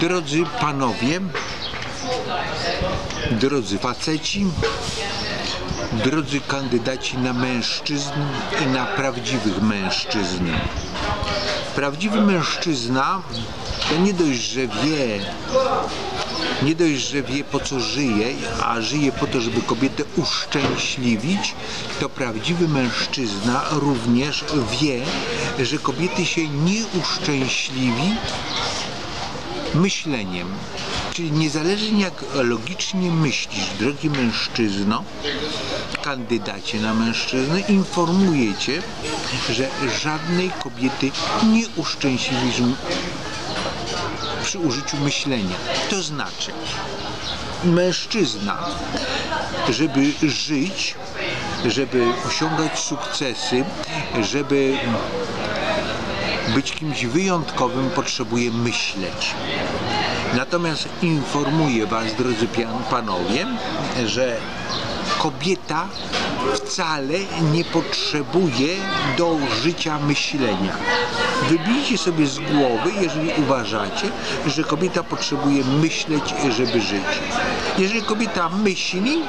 Drodzy panowie, drodzy faceci, drodzy kandydaci na mężczyzn i na prawdziwych mężczyzn. Prawdziwy mężczyzna to nie dość, że wie, nie dość, że wie po co żyje, a żyje po to, żeby kobietę uszczęśliwić, to prawdziwy mężczyzna również wie, że kobiety się nie uszczęśliwi myśleniem. Czyli niezależnie jak logicznie myślisz, drogi mężczyzno, kandydacie na mężczyznę, informuję Cię, że żadnej kobiety nie uszczęśliwisz przy użyciu myślenia. To znaczy, mężczyzna, żeby żyć, żeby osiągać sukcesy, żeby być kimś wyjątkowym, potrzebuje myśleć. Natomiast informuję Was, drodzy panowie, że kobieta wcale nie potrzebuje do życia myślenia. Wybijcie sobie z głowy, jeżeli uważacie, że kobieta potrzebuje myśleć, żeby żyć. Jeżeli kobieta myśli,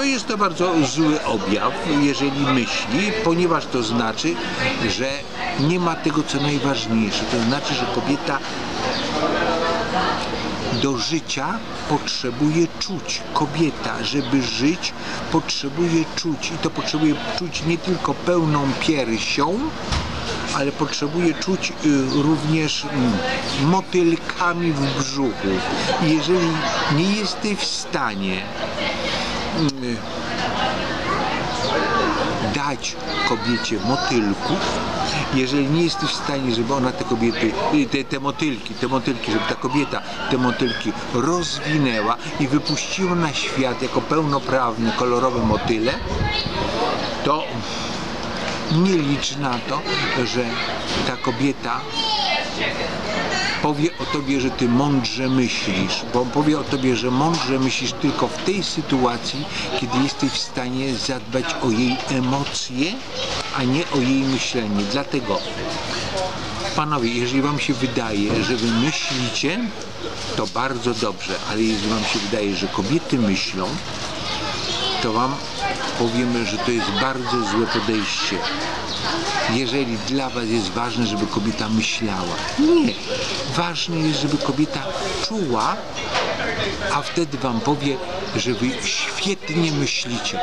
to jest to bardzo zły objaw, jeżeli myśli, ponieważ to znaczy, że nie ma tego, co najważniejsze. To znaczy, że kobieta do życia potrzebuje czuć. Kobieta, żeby żyć, potrzebuje czuć. I to potrzebuje czuć nie tylko pełną piersią, ale potrzebuje czuć y, również y, motylkami w brzuchu. I jeżeli nie jesteś w stanie dać kobiecie motylków, jeżeli nie jesteś w stanie, żeby ona te kobiety, te, te motylki, te motylki, żeby ta kobieta te motylki rozwinęła i wypuściła na świat jako pełnoprawne, kolorowe motyle, to nie licz na to, że ta kobieta powie o tobie, że ty mądrze myślisz, bo powie o tobie, że mądrze myślisz tylko w tej sytuacji, kiedy jesteś w stanie zadbać o jej emocje, a nie o jej myślenie. Dlatego, panowie, jeżeli wam się wydaje, że wy myślicie, to bardzo dobrze, ale jeżeli wam się wydaje, że kobiety myślą, to wam powiemy, że to jest bardzo złe podejście. Jeżeli dla was jest ważne, żeby kobieta myślała. Nie. Ważne jest, żeby kobieta czuła, a wtedy wam powie, że wy świetnie myślicie.